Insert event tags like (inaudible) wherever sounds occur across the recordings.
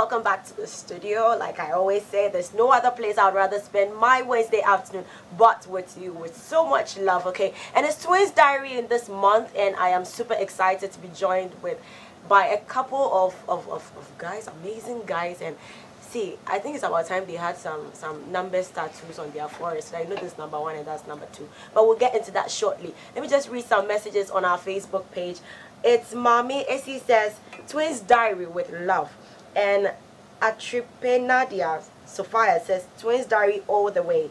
welcome back to the studio. Like I always say, there's no other place I'd rather spend my Wednesday afternoon but with you with so much love, okay? And it's Twins Diary in this month, and I am super excited to be joined with by a couple of, of, of, of guys, amazing guys, and see, I think it's about time they had some some numbers tattoos on their foreheads. I know this number one and that's number two, but we'll get into that shortly. Let me just read some messages on our Facebook page. It's Mommy Essie says, Twins Diary with love. And Atripenadia Sophia says, Twins Diary all the way.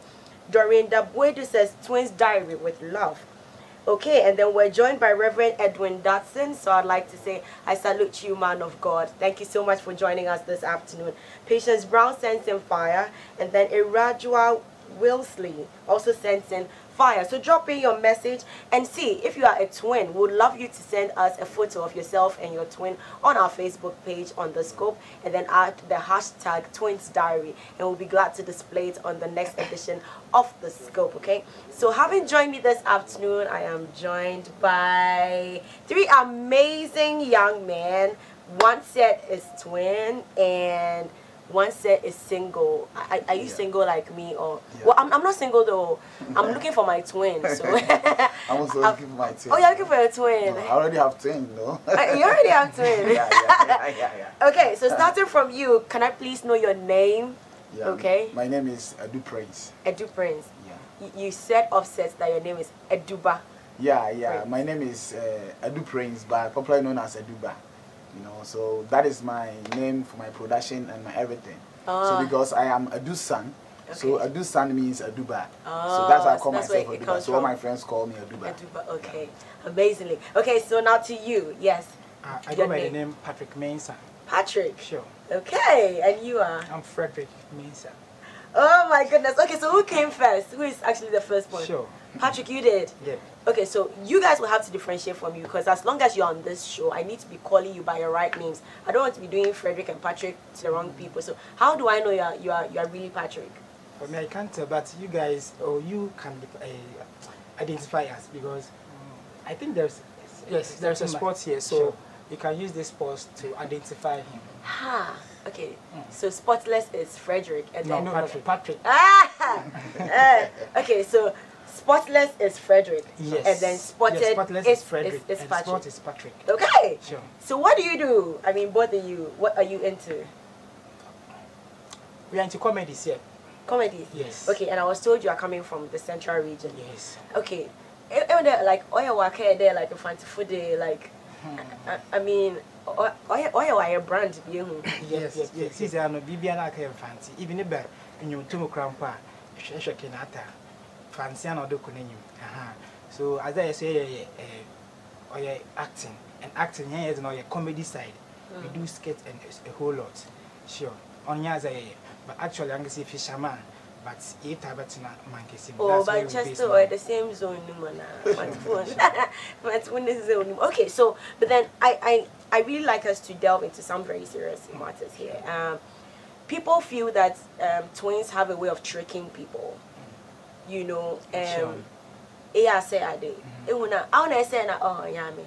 Dorinda Buedu says, Twins Diary with love. Okay, and then we're joined by Reverend Edwin Dotson. So I'd like to say, I salute you, man of God. Thank you so much for joining us this afternoon. Patience Brown sends in fire. And then Irajua Wilsley also sends in fire. So drop in your message and see if you are a twin. We'd love you to send us a photo of yourself and your twin on our Facebook page on the scope and then add the hashtag Twins Diary and we'll be glad to display it on the next edition of the scope. Okay. So having joined me this afternoon, I am joined by three amazing young men. One set is twin and one set is single. Are, are you yeah. single like me or? Yeah. Well, I'm, I'm not single though. I'm looking for my twin. So (laughs) (laughs) I'm also looking for my twin. Oh, you're looking for a twin. No, I already have twin, no? (laughs) Uh, you already have twin. yeah, yeah, yeah, yeah, Okay, so starting from you, can I please know your name? Yeah. Okay. My name is Edu Prince. Edu Prince. Yeah. You, you said offset that your name is Eduba. Yeah, yeah. Prince. My name is uh, Edu Prince, but popularly known as Eduba. You know, so that is my name for my production and my everything. So ah. because I am Adu's son, okay. so Adu's son means Aduba. so that's why I call so myself Aduba. So all my friends call me Aduba. Aduba, okay. Yeah. Amazingly. Okay, so now to you. Yes. Uh, I go by name. the name Patrick Mensah. Patrick. Sure. Okay, and you are? I'm Frederick Mensah. Oh my goodness. Okay, so who came first? Who is actually the first one? Sure. Patrick, you did? Yeah. Okay, so you guys will have to differentiate from you because as long as you're on this show, I need to be calling you by your right names. I don't want to be doing Frederick and Patrick to the wrong people. So how do I know you are you are, you are really Patrick? For me, I can't tell, but you guys or you can uh, identify us because I think there's yes there's a spot here, so sure. you can use this spot to identify him. Ha. Okay, mm. so spotless is Frederick and no, then no, Patrick. Patrick. Ah, uh, (laughs) okay, so spotless is Frederick. Yes. And then spotted yes, spotless is, is Frederick. Is, is and Patrick. spot is Patrick. Okay. Sure. So what do you do? I mean, both of you. What are you into? We are into comedies here. Comedy? Yes. Okay, and I was told you are coming from the central region. Yes. Okay. Like, oh yeah, work there like a fancy food day, like. Hmm. I, I mean, ɔyɛ wayɛ brand bi ehu. yes yes yes sisi ano biribiara na aka yɛ fancy even ne bɛ enyomtom kura mpo a ehwɛ kenata fancy ana ɔde kɔ n'enyim so as I say yɛ yɛ ɔyɛ acting. And acting yɛn yɛ de na ɔyɛ comedy side. Mm. we do skit and a, a whole lot. Sure. Ɔnyɛ as I but actually I'm ankasi fisherman but eight abetina mankesi oh manchester or the same zone okay so but then i i i really like us to delve into some very serious matters here. Um people feel that um, twins have a way of tricking people you know um yeah say i did mm-hmm. it i want to say oh yeah me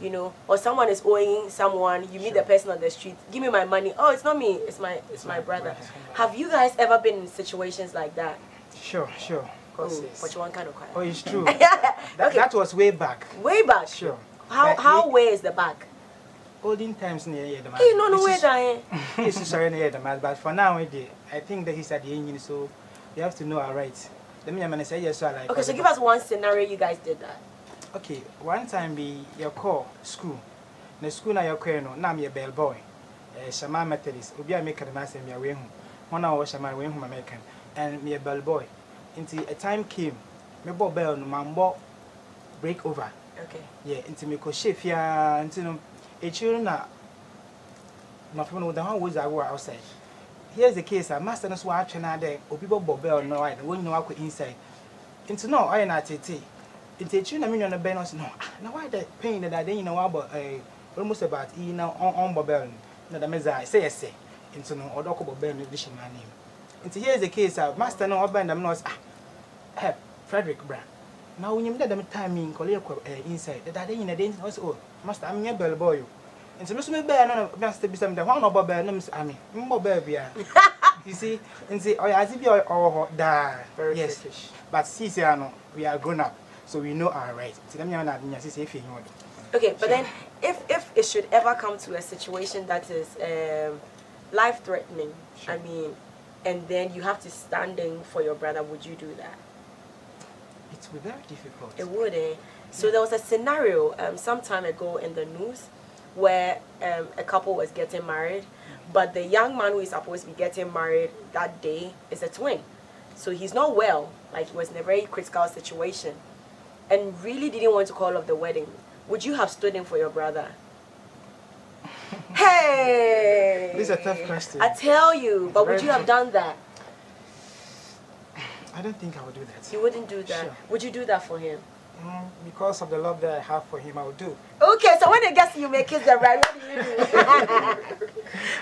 you know, or someone is owing someone, you meet sure. the person on the street, give me my money. Oh, it's not me, it's my it's my brother. Have you guys ever been in situations like that? Sure, sure. Oh, but you want kind of quiet. Oh, it's true. (laughs) that, okay. that was way back. Way back. Sure. How but how way is the back? Olden times near the man. Hey, no, no way, Diane. Eh? (laughs) This is sorry near the man, but for now, eh, I think that he's at the engine, so you have to know our rights. Me say yes, I like. Okay, so give us one scenario you guys did that. Okay one time be your call school. Na school na your call no na me bell boy eh shama methodist. Obi a make na asem ya we hu one na wo shama we hu make and me bell boy until a time came me bo bell no mambo break over. Okay. Yeah until me ko shefia until no echiru na my phone no the one was outside here's the case a master no so atwe na de obi bo bell no why the one no akọ inside until no I na tete nti ekyir na me nua no bɛn no sɛ no na why the pain na dade nyina wabɔ eh almost about e na on bɔ bɛl no na dɛm dza sɛ yɛ sɛ nti no ɔdɔ kɔ bɔ bɛl no de hyɛ maa nim nti here is the case a master no ɔbɛn dɛm na ɔsɛ ah help frederick bra na wonyim dɛ dɛm time nkɔlɛ kɔ eh inside dade nyina de nti ɔsɛ oh master am nyɛ bɛl boy nti mi nso mi bɛɛ na bi sɛ mi dɛ wɔn na ɔbɔ bɛɛ no mi sɛ ami n bɔ bɛɛ bia (laughs) you see nti ɔyɛ ase bi ɔwɔ hɔ daa yes but sisi ano we are grown up so we know our right nti dɛm nyɛ na adi nya sisi efi enyi wɔdo. Okay, but then if if it should ever come to a situation that is um, life threatening, sure. I mean, and then you have to stand in for your brother, would you do that? It would be very difficult. It would, eh? So there was a scenario um, some time ago in the news where um, a couple was getting married, but the young man who is supposed to be getting married that day is a twin. So he's not well, like he was in a very critical situation, and really didn't want to call off the wedding. Would you have stood in for your brother? hey! This is a tough question. I tell you, but would you have done that? I don't think I would do that. You wouldn't do that? Sure. Would you do that for him? Mm, because of the love that I have for him, I would do. Okay, so when they guess you may kiss the bride, what do you do?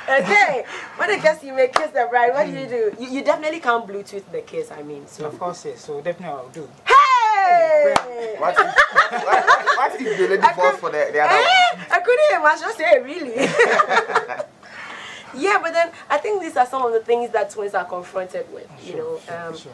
(laughs) okay, when they guess you may kiss the bride, what do you do? You, you definitely can't Bluetooth the kiss, I mean. So. Of course, yes. So definitely I will do. Hey! What if, what, what, what if the lady falls for the, the other eh? one? I couldn't imagine say really. (laughs) yeah, but then I think these are some of the things that twins are confronted with, you sure, know. Um, sure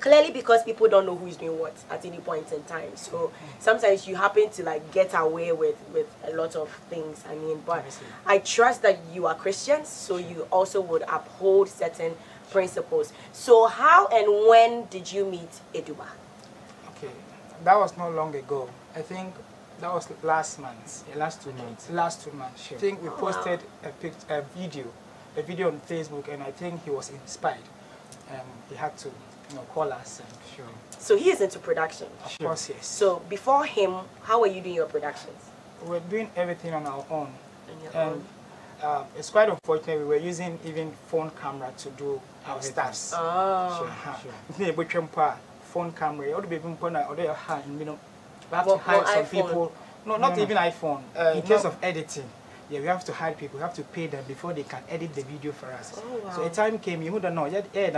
clearly because people don't know who's doing what at any point in time. So sometimes you happen to like get away with with a lot of things i mean but i trust that you are christians so you also would uphold certain principles. So how and when did you meet eduba? Okay that was not long ago. I think that was last month. Last two months. Last two months sure. i think we posted oh, wow. a, pic, a video a video on facebook and i think he was inspired. Um, he had to you know, call us. And sure. So he is into production. Of sure. course, yes. So before him, how were you doing your productions? We are doing everything on our own. and own. Uh, it's quite unfortunate we were using even phone camera to do our stuff. Oh, sure. sure. phone camera. All the people put on their hand, you know, we have to hide some people. No, not no, even iPhone. Uh, in case of editing yeah, we have to hire people. We have to pay them before they can edit the video for us. Oh, wow. So a time came, you don't know, yeah, yeah,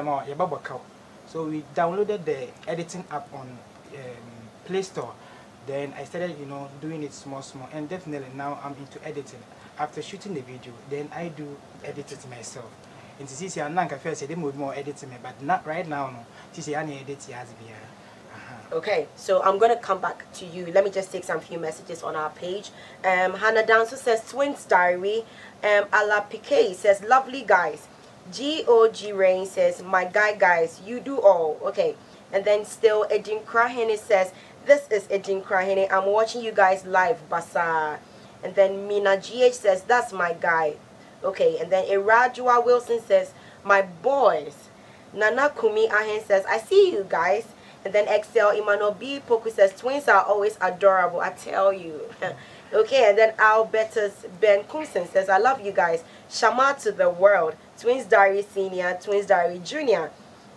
so we downloaded the editing app on um, Play Store. Then I started, you know, doing it small, small, and definitely now I'm into editing. After shooting the video, then I do edit it myself. And is I'm not say they move more editing, but not right now. No, this is any edit has be. Okay, so I'm going to come back to you. Let me just take some few messages on our page. Um, Hannah Danso says, Twins Diary. Um, Ala Piquet says, lovely guys. G-O-G Rain says, my guy guys, you do all. Okay. And then still Edin Krahene says, this is Edin Krahene. I'm watching you guys live, Basa. And then Mina GH says, that's my guy. Okay. And then Irajua Wilson says, my boys. Nana Kumi Ahen says, I see you guys. And then Excel Imano B Poku says, twins are always adorable. I tell you. (laughs) okay. And then Albertus Ben Kumsen says, I love you guys. Shama to the world. Twins Diary Senior, Twins Diary Junior.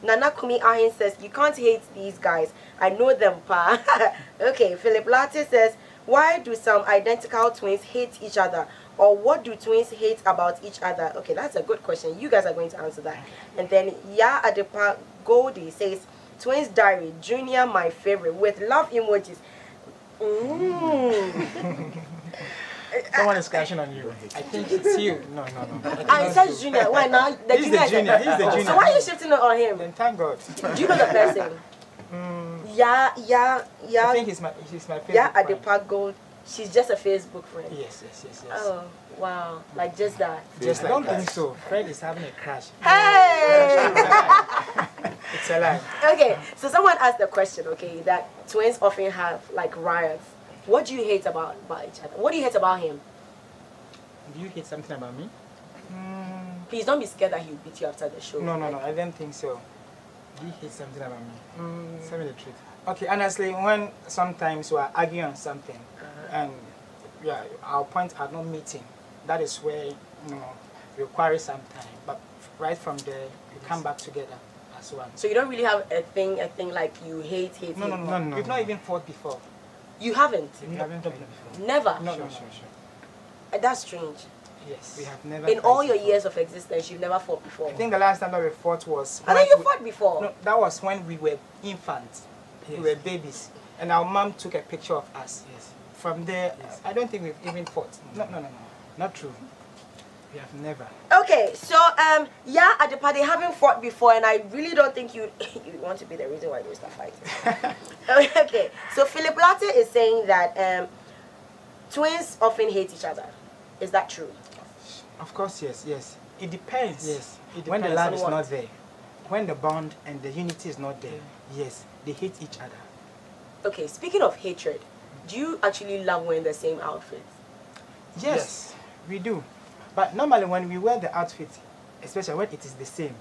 Nana Kumi Ahin says, you can't hate these guys. I know them, pa. (laughs) okay, Philip Latte says, why do some identical twins hate each other? Or what do twins hate about each other? Okay, that's a good question. You guys are going to answer that. And then Ya Adepa Goldie says, Twins Diary, Junior, my favorite, with love emojis. Mm. (laughs) Someone is crashing on you. I think it's you. No, no, no. (laughs) I said junior. Why now? The He's junior the junior. He's the (laughs) junior. So why are you shifting it on him? Then thank God. Do you know the person? Mm. Yeah, yeah, yeah. I think he's my he's my favorite. Yeah, at the park Gold. She's just a Facebook friend. Yes, yes, yes, yes. Oh, wow. Like just that. Just I don't think so. Fred is having a crash. Hey! (laughs) it's a lie. Okay, so someone asked the question, okay, that twins often have like riots what do you hate about, about each other? What do you hate about him? Do you hate something about me? Mm. Please don't be scared that he'll beat you after the show. No, no, like, no, I don't think so. Do you hate something about me? Mm. Tell me the truth. Okay, honestly, when sometimes we are arguing on something uh -huh. and yeah, our points are not meeting, that is where, you know, require some time. But right from there, you yes. come back together as one. So you don't really have a thing, a thing like you hate, hate, no, hate? No, no, no, no. We've not even fought before. You haven't? We haven't before. Never? No, sure, no, sure, sure. Uh, that's strange. Yes. We have never In all your before. years of existence, you've never fought before? I think the last time that we fought was... I think you fought before. No, that was when we were infants. Yes. We were babies. And our mom took a picture of us. Yes. From there, yes. I don't think we've even fought. No, no, no, no. Not true. We have never. Okay, so um, yeah, at the party haven't fought before, and I really don't think you (laughs) you want to be the reason why they start fighting. (laughs) okay, so Philip Latte is saying that um, twins often hate each other. Is that true? Of course, yes, yes. It depends. Yes. It when the love is what? not there, when the bond and the unity is not there, yes, they hate each other. Okay, speaking of hatred, do you actually love wearing the same outfit? Yes, we do. But normally when we wear the outfit, especially when it is the same,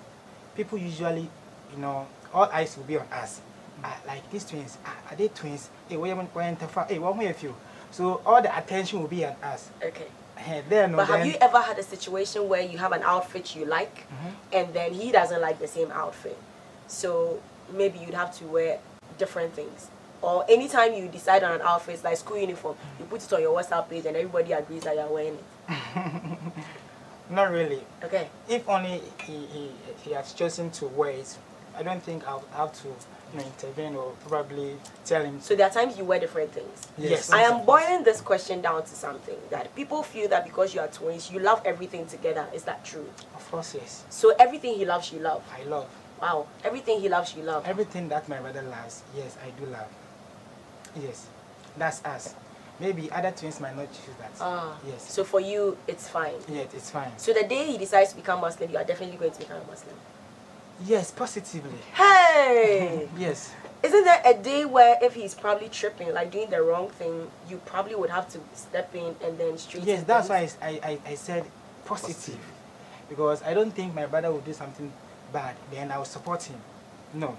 people usually, you know, all eyes will be on us. Ah, like these twins, ah, are they twins? Hey, where you where Hey, one way of you. So all the attention will be on us. Okay. Eh, then, But have you ever had a situation where you have an outfit you like and then he doesn't like the same outfit? So maybe you'd have to wear different things. Or anytime you decide on an outfit, like school uniform, you put it on your WhatsApp page and everybody agrees that you're wearing it. (laughs) Not really. Okay. If only he, he, he has chosen to wait, I don't think I'll have to you know, intervene or probably tell him. So there are times you wear different things. Yes. I am boiling this question down to something that people feel that because you are twins, you love everything together. Is that true? Of course, yes. So everything he loves, you love. I love. Wow. Everything he loves, you love. Everything that my brother loves, yes, I do love. Yes, that's us. Maybe other twins might not choose that. Ah. yes. So for you, it's fine. yes, it's fine. So the day he decides to become Muslim, you are definitely going to become a Muslim. Yes, positively. Hey! (laughs) Yes. Isn't there a day where if he's probably tripping, like doing the wrong thing, you probably would have to step in and then straighten Yes, that's things? why I, I, I said positive. Because I don't think my brother will do something bad, then I will support him. No.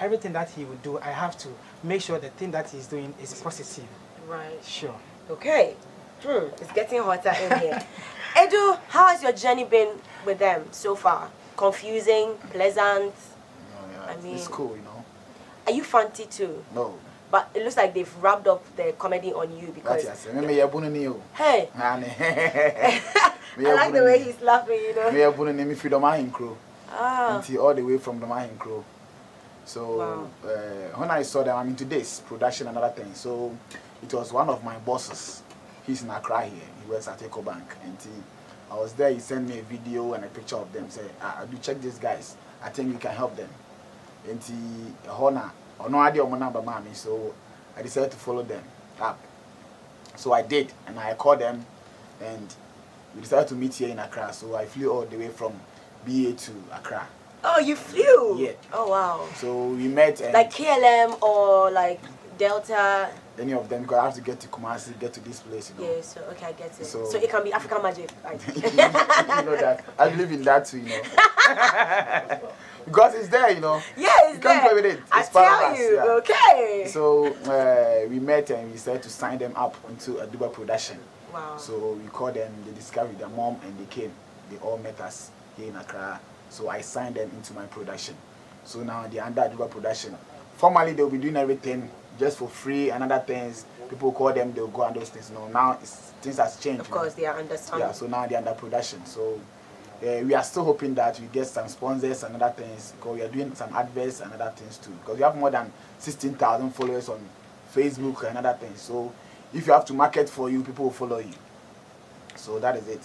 Everything that he will do, I have to make sure the thing that he's doing is positive. Right. Sure. Okay. Hmm. It's getting hotter in here. (laughs) Edu, how has your journey been with them so far? Confusing, pleasant? You know, yeah, I it's cool, you know. Are you fancy too? No, But it looks like they've rubbed up the comedy on you because. that's it. Me me yabunu ni o. Hey, (laughs) (laughs) I like the way he's laughing, you know. Me yabunu ni mi fi Dormaa Ahenkro. Ah. Until all the way from Dormaa Ahenkro. So Wow. uh, when I saw them, I'm into this production and other things. So it was one of my bosses. He's in Accra here. He works at Ecobank. And he, I was there. He sent me a video and a picture of them. Say, I, I do check these guys. I think we can help them. And he, Hona, or no idea on number, mommy. So I decided to follow them up. So I did, and I called them, and we decided to meet here in Accra. So I flew all the way from BA to Accra. Oh, you flew? Yeah. Oh, wow. So we met and Like KLM or like Delta? Any of them because I have to get to Kumasi, get to this place, you know. Yeah, so okay, I get it. So, So- it can be African magic. Right? (laughs) you know that. I believe in that too, you know. (laughs) because it's there, you know. yeah, it's You can't there. play with it. I It's of tell you, yeah. okay. So uh, we met and we decided to sign them up into a Dubai production. wow. So we called them, they discovered their mom and they came. They all met us here in Accra. So I signed them into my production. So now they're under Dubai production. Formally, they'll be doing everything just for free and other things. People call them, they'll go and those things. No, now it's, things has changed. of you know. course, they are understanding. Yeah, so now they're under production. So uh, we are still hoping that we get some sponsors and other things because we are doing some adverts and other things too. Because we have more than 16,000 followers on Facebook and other things. So if you have to market for you, people will follow you. So that is it.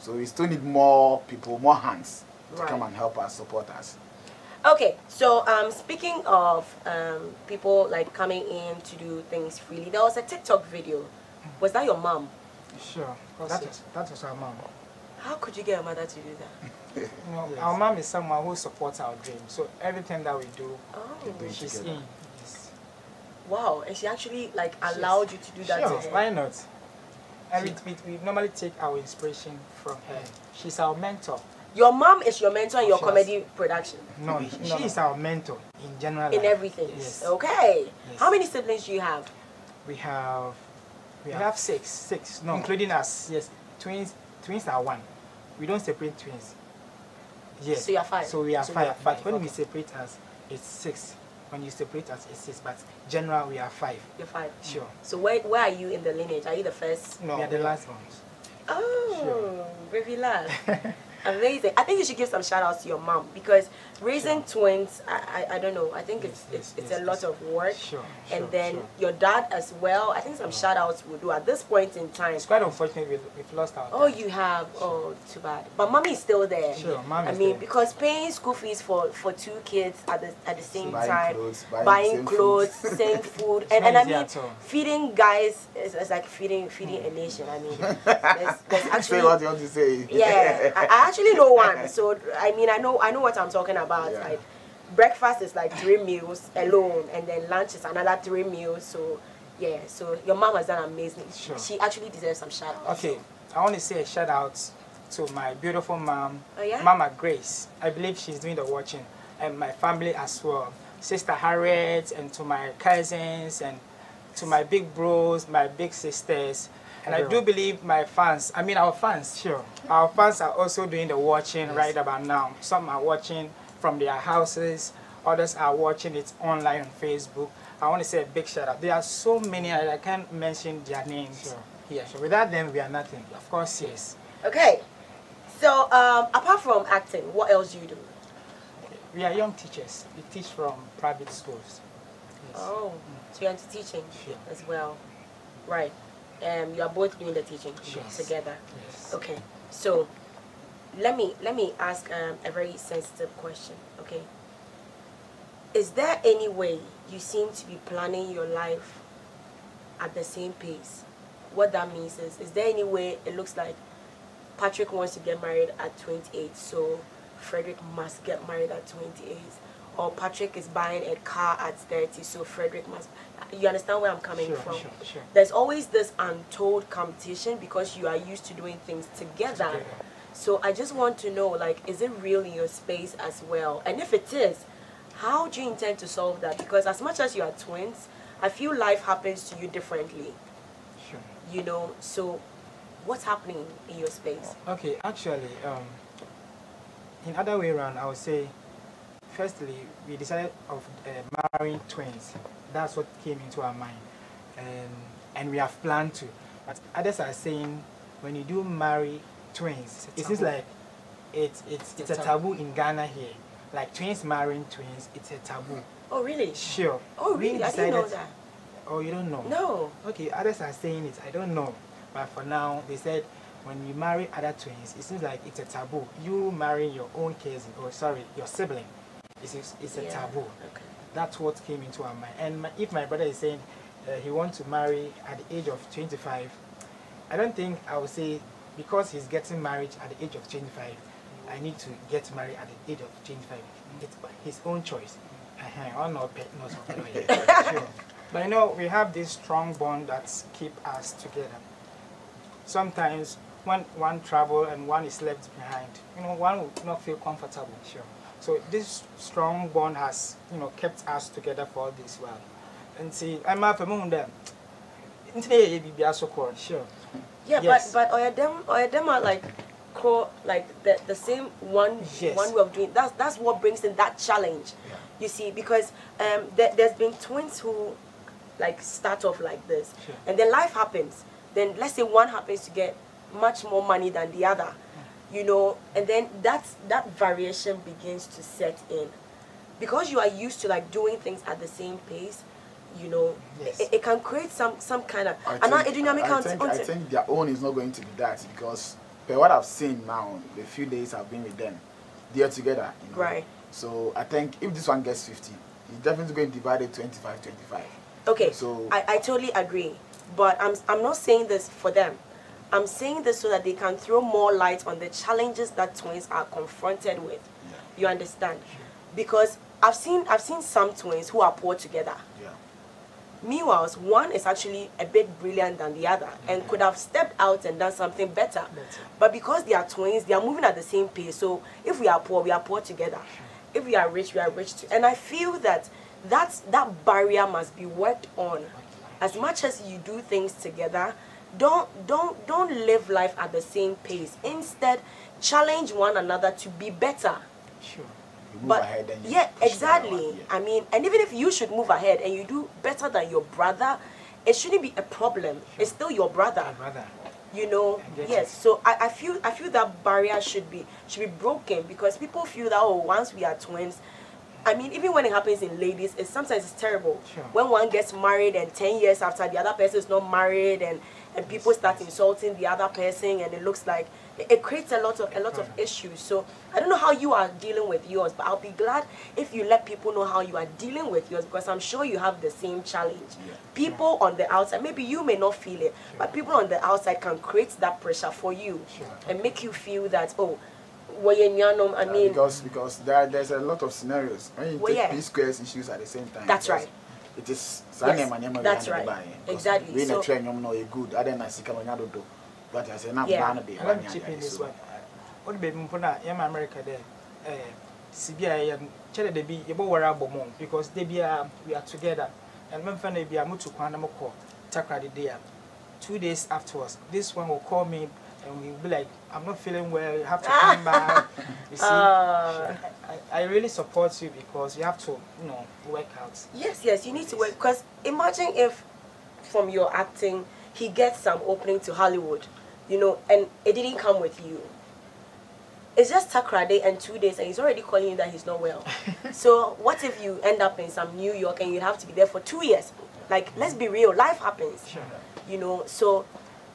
So we still need more people, more hands to come and help us, support us. Okay, so um, speaking of um, people like coming in to do things freely, there was a TikTok video. Was that your mom? Sure. Of That was, that was our mom. How could you get a mother to do that? (laughs) You know, Yes. Our mom is someone who supports our dream. So everything that we do, Oh, she's together. in. Yes. wow! And she actually like allowed you to do that. Sure, to her. why not? And we, we, we normally take our inspiration from her. She's our mentor. Your mom is your mentor in oh, your Of course. comedy production No, she is our mentor in general. in life. everything. Yes. Okay. Yes. How many siblings do you have? We have we, We have, have six, six, no, including us. Yes, twins. Twins are one. We don't separate twins. Yes. So you are five. So we are So you five. are But five, when we separate us, it's six. When you separate us, it's six. But general, we are five. You're five. Sure. So where where are you in the lineage? Are you the first? No, we are the last ones. Oh, baby lad. (laughs) Amazing. I think you should give some shout outs to your mom because raising sure. twins, I, I, I don't know. I think yes, it's it's, yes, it's a lot of work. Sure. And sure, then sure. your dad as well. I think some shout outs will do at this point in time. It's quite unfortunate we've, we've lost our. Oh, you have. Oh, too bad. But mommy is still there. Sure, mommy. I mean, there. because paying school fees for for two kids at the at the same buying time, clothes, buying, buying clothes, food. same (laughs) food, and and I mean, feeding guys is, is like feeding feeding a nation. I mean, (laughs) there's, there's say actually what you want to say. yeah, I, I actually (laughs) know one. (laughs) So I mean, I know I know what I'm talking about. Yeah. Like breakfast is like three meals alone, and then lunch is another three meals. So yeah, so your mom has done amazing. Sure. She actually deserves some shout outs. Okay, I want to say a shout out to my beautiful mom, Oh, yeah? Mama Grace. I believe she's doing the watching, and my family as well. Sister Harriet, and to my cousins, and to my big bros, my big sisters. And I do believe my fans, I mean our fans, sure. Our fans are also doing the watching right about now. Some are watching from their houses, others are watching it online on Facebook. I want to say a big shout out. There are so many, I I can't mention their names Sure. here. So without them, we are nothing. Of course, yes. Okay. So um, apart from acting, what else do you do? We are young teachers. We teach from private schools. Yes. Oh, so you're into teaching Sure. as well, right? Um, you are both doing the teaching Yes. together. Yes. Okay. So let me let me ask um, a very sensitive question. Okay. Is there any way you seem to be planning your life at the same pace? What that means is, is there any way it looks like Patrick wants to get married at 28, so Frederick must get married at 28, or Patrick is buying a car at 30, so Frederick must. You understand where I'm coming Sure, from? sure, sure. There's always this untold competition because you are used to doing things together. Together. So I just want to know, like, is it real in your space as well? And if it is, how do you intend to solve that? Because as much as you are twins, I feel life happens to you differently. Sure. You know, so what's happening in your space? Okay, actually, um, in other way around, I would say, firstly, we decided of uh, marrying twins. That's what came into our mind, and and we have planned to. But others are saying, when you do marry twins, It's it seems like it's it's it's a a taboo in Ghana here. Like twins marrying twins, it's a taboo. Oh, really? Sure. Oh, really? I didn't know that. Oh, you don't know? No. Okay, others are saying it. I don't know. But for now, they said when you marry other twins, it seems like it's a taboo. You marrying your own cousin, or sorry, your sibling, it's, it's, it's a Yeah, taboo. Okay. That's what came into our mind. And my, if my brother is saying uh, he wants to marry at the age of 25, I don't think I would say because he's getting married at the age of 25, I need to get married at the age of 25. It's his own choice. Uh-huh, or not, pet- not (laughs) But you know, we have this strong bond that keep us together. Sometimes when one travel and one is left behind, you know, one will not feel comfortable. Sure. So this strong bond has, you know, kept us together for all this while. And see, I'm a them. Sure. Yeah, Yes. but but or them or them are like core like the the same one Yes. one way of doing that's that's what brings in that challenge. You see, because um there, there's been twins who like start off like this, Sure. and then life happens. Then let's say one happens to get much more money than the other, you know, and then that's that variation begins to set in, because you are used to like doing things at the same pace. You know, Yes. it, it can create some some kind of. I and now think, Edwin, I, count think, on I to- think their own is not going to be that because per what I've seen now, the few days I've been with them, they're together. You know? Right. So I think if this one gets 50, he's definitely going to divide it 25 25. Okay, So- I, I totally agree. But I'm, I'm not saying this for them. I'm saying this so that they can throw more light on the challenges that twins are confronted with. Yeah. You understand? Because I've seen I've seen some twins who are poor together. Yeah. Meanwhile, one is actually a bit brilliant than the other and could have stepped out and done something better. Better. But because they are twins, they are moving at the same pace. So if we are poor, we are poor together. If we are rich, we are rich too. And I feel that that's, that barrier must be worked on. As much as you do things together, don't don't don't live life at the same pace. Instead, challenge one another to be better. Sure. You move But ahead and you yeah, push the other exactly. yeah. I mean, and even if you should move ahead and you do better than your brother, it shouldn't be a problem. It's still your brother. My brother. you know yes so I, I feel i feel that barrier should be should be broken because people feel that oh once we are twins I mean, even when it happens in ladies, it's sometimes it's terrible. Sure. When one gets married and ten years after the other person is not married, and and people start insulting the other person, and it looks like it creates a lot of a lot of issues. So I don't know how you are dealing with yours, but I'll be glad if you let people know how you are dealing with yours because I'm sure you have the same challenge. Yeah. People on the outside, maybe you may not feel it, sure. but people on the outside can create that pressure for you sure. and make you feel that oh. I mean, because because there there's a lot of scenarios when you well, take yeah. P-Square's issues at the same time. That's right. It is yes, that's right. Exactly. We so, train you know good. I don't know but I say not yeah. ban be. Let me chip in this one. What baby mpona yam America there. Eh sibia yam chere de bi yebo wara bomo because they be we are together and when fan be amutu kwan na moko takra de day. Two days afterwards, this one will call me and we'll be like, I'm not feeling well, you have to come back. (laughs) You see, uh, I, I really support you because you have to, you know, work out. Yes, yes, you need to work because imagine if from your acting he gets some opening to Hollywood you know, and it didn't come with you. It's just Takra Day and two days, and he's already calling you that he's not well. (laughs) so what if you end up in some New York and you have to be there for two years? Like, let's be real, life happens. Sure. You know, so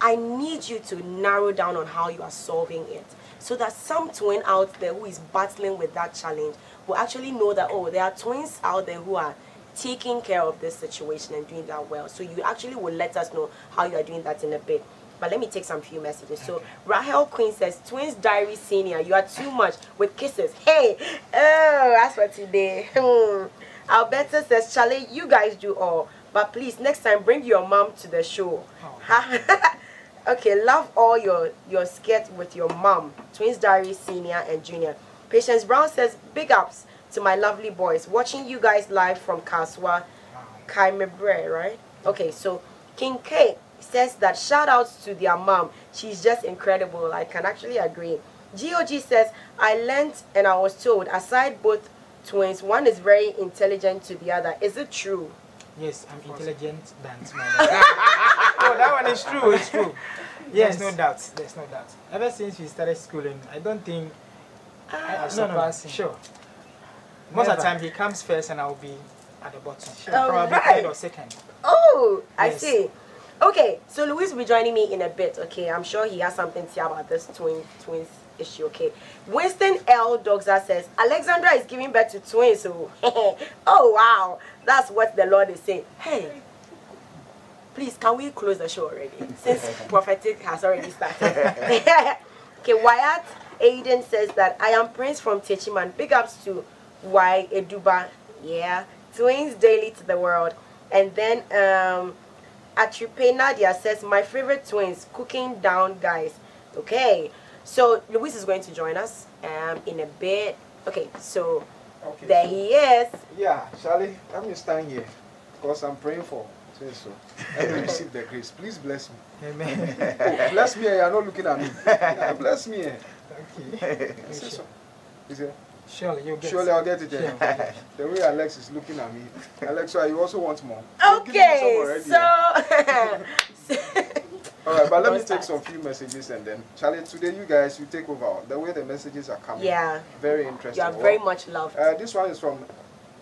I need you to narrow down on how you are solving it, so that some twin out there who is battling with that challenge will actually know that oh, there are twins out there who are taking care of this situation and doing that well. So you actually will let us know how you are doing that in a bit. But let me take some few messages. So Rahel Queen says, Twins Diary Senior, you are too much with kisses. Hey, oh, that's for today. (laughs) Hmm. Alberta says, Charlie, you guys do all. But please, next time, bring your mom to the show. Oh. Okay, love all your, your skits with your mom. Twins Diary Senior and Junior. Patience Brown says, big ups to my lovely boys. Watching you guys live from Kaswa, Kaimebre, right? Okay, so King K says that shout outs to their mom. She's just incredible. I can actually agree. GOG says, I learned and I was told, aside both twins, one is very intelligent to the other. Is it true? Yes, I'm intelligent than (laughs) my oh, that one is true. It's true. (laughs) Yes, There's no doubt. There's no doubt. Ever since we started schooling, I don't think I have ah. surpassed no, no. Sure. Most Never. of the time, he comes first and I'll be at the bottom. Sure. Oh, Probably right. third or second. Oh, yes. I see. Okay, so Louis will be joining me in a bit, okay? I'm sure he has something to say about this twin twins issue, okay? Winston L. Doxa says, Alexandra is giving birth to twins, so, (laughs) oh, wow. That's what the Lord is saying. Hey, please, can we close the show already? Since (laughs) prophetic has already started. (laughs) okay, Wyatt Aiden says that I am Prince from Techiman. Big ups to Y Eduba. Yeah. Twins daily to the world. And then, um, Atripe Nadia says, my favorite twins, cooking down guys. Okay, so Luis is going to join us um, in a bit. Okay, so okay, there so, he is. Yeah, Charlie, let me stand here because I'm praying for twins. So let me receive the grace. Please bless me. Amen. oh, (laughs) bless me. You're not looking at me. Yeah, bless me. Okay. (laughs) So. Is it? Surely you'll get Surely I'll get it. Sure. (laughs) the way Alex is looking at me. Alexa, you also want more. Okay, so... All right, but let me take some few messages and then, Charlie, today you guys, you take over. The way the messages are coming. Yeah. Very interesting. You are very much loved. Uh, this one is from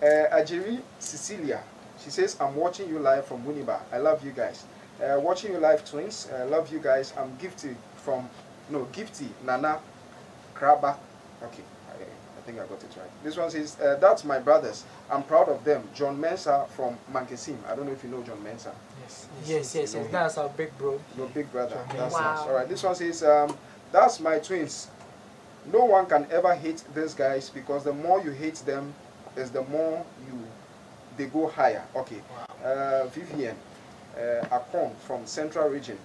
uh, Ajiri Cecilia. She says, I'm watching you live from Winneba. I love you guys. Uh, watching you live, twins. I love you guys. I'm Gifty from, no, Gifty, Nana, Kraba. Okay. I think I got it right. This one says, uh, that's my brothers. I'm proud of them. John Mensah from Mankesim. I don't know if you know John Mensah. Yes, yes, yes. yes. That's our big bro. Your big brother. John that's wow. nice. All right, this one says, um, that's my twins. No one can ever hate these guys because the more you hate them, is the more you they go higher. Okay. Wow. Uh, Vivian uh, Akon from Central Region.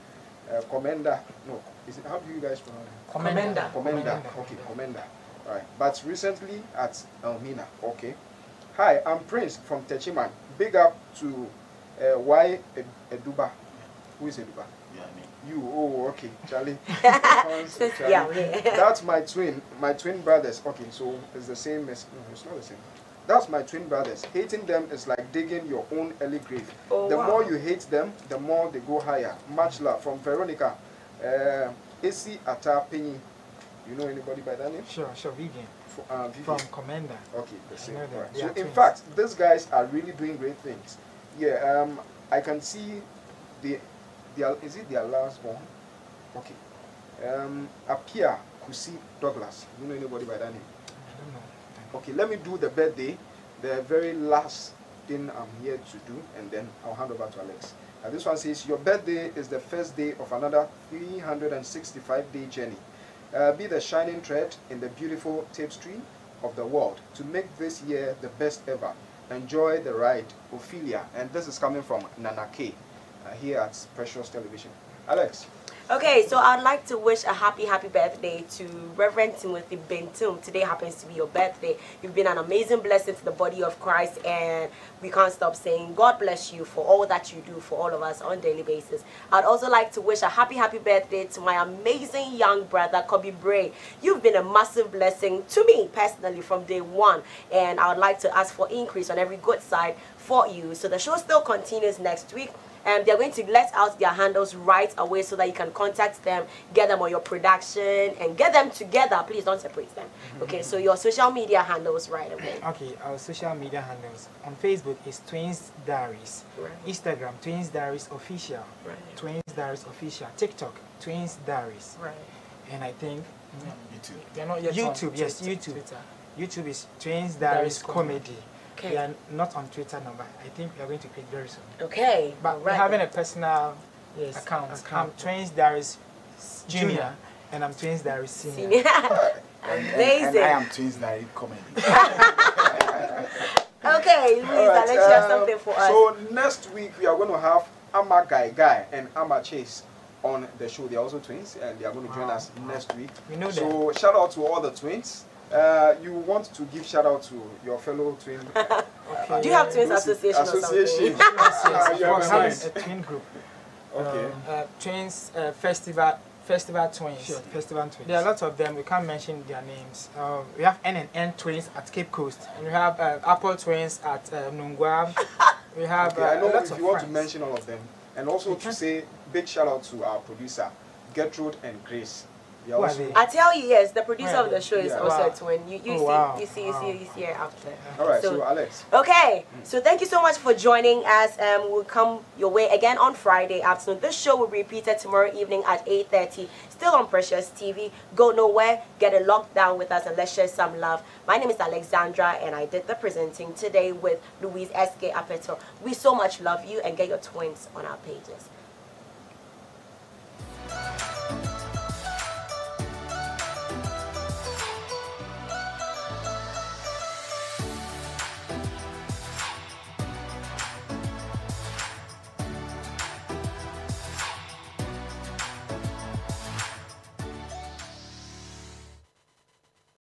Uh, Komenda. No, is it, how do you guys pronounce it? Komenda. Komenda. Komenda. Okay, Komenda. Right. But recently at Elmina. Okay. Hi, I'm Prince from Techiman. Big up to uh, Y Eduba. Who is Eduba? Yeah, me. You. Oh, okay, Charlie. (laughs) Charlie. yeah. That's my twin. My twin brothers. Okay, so it's the same. As, no, it's not the same. That's my twin brothers. Hating them is like digging your own early grave. Oh, the wow. more you hate them, the more they go higher. Much love from Veronica Uh, Esi Atapeni. You know anybody by that name? Sure, sure, Vivian. uh, From Komenda. Okay, the same. Right. So in twins. fact, these guys are really doing great things. Yeah, um, I can see the, the is it their last one? Okay. Um, Apia Kusi Douglas. You know anybody by that name? Okay, let me do the birthday, the very last thing I'm here to do, and then I'll hand over to Alex. And this one says, Your birthday is the first day of another 365 day journey. Uh, be the shining thread in the beautiful tapestry of the world to make this year the best ever. Enjoy the ride, Ophelia. And this is coming from Nana K uh, here at Precious Television. Alex. Okay, so I'd like to wish a happy, happy birthday to Reverend Timothy Bentum. Today happens to be your birthday. You've been an amazing blessing to the body of Christ, and we can't stop saying God bless you for all that you do for all of us on daily basis. I'd also like to wish a happy, happy birthday to my amazing young brother, Kobe Bray. You've been a massive blessing to me personally from day one, and I would like to ask for increase on every good side for you. So the show still continues next week and they're going to let out their handles right away so that you can contact them, get them on your production, and get them together. Please don't separate them. Mm-hmm. Okay, so your social media handles right away. Okay, our social media handles on Facebook is Twins Diaries, right. Instagram Twins Diaries Official, right. Twins Diaries Official, TikTok Twins Diaries, right. and I think YouTube. They're not yet YouTube, yes, YouTube. Twitter. YouTube is Twins Diaries, Diaries Comedy. Comedy. Okay. We are not on Twitter now, but I think we are going to create very soon. Okay. But right. we're having a personal yes, account. account. I'm Twins Diaries Junior, Junior, and I'm Twins Diaries Senior. Senior. (laughs) (laughs) Amazing. And, and, I am Twins Diaries Comedy. (laughs) okay, Louise, right, let's share um, something for us. So next week we are going to have Ama Guy Guy and Ama Chase on the show. They are also twins, and they are going to join wow. us next week. We know so shout out to all the twins. Uh, you want to give shout out to your fellow twin. (laughs) okay. Do you have twins association? (laughs) Association. yes, yes. a twin group. Okay. Um, uh, twins uh, festival. Festival twins. Sure, festival twins. There are lots of them. We can't mention their names. Um, we have N and N twins at Cape Coast, and we have uh, Apple twins at uh, Nungua. we (laughs) have. Okay, uh, I know lots if you want friends. to mention all of them, and also to say big shout out to our producer Gertrude and Grace. Yo, I tell you, yes, the producer of the show is yeah. also wow. a twin. You, you, oh, see, wow. you see, you wow. see, you see, you see after. All right, so, so Alex. Okay, mm. so thank you so much for joining us. Um, we'll come your way again on Friday afternoon. This show will be repeated tomorrow evening at 8.30, still on Precious TV. Go nowhere, get a lockdown with us, and let's share some love. My name is Alexandra, and I did the presenting today with Louise S.K. Apeto. We so much love you, and get your twins on our pages.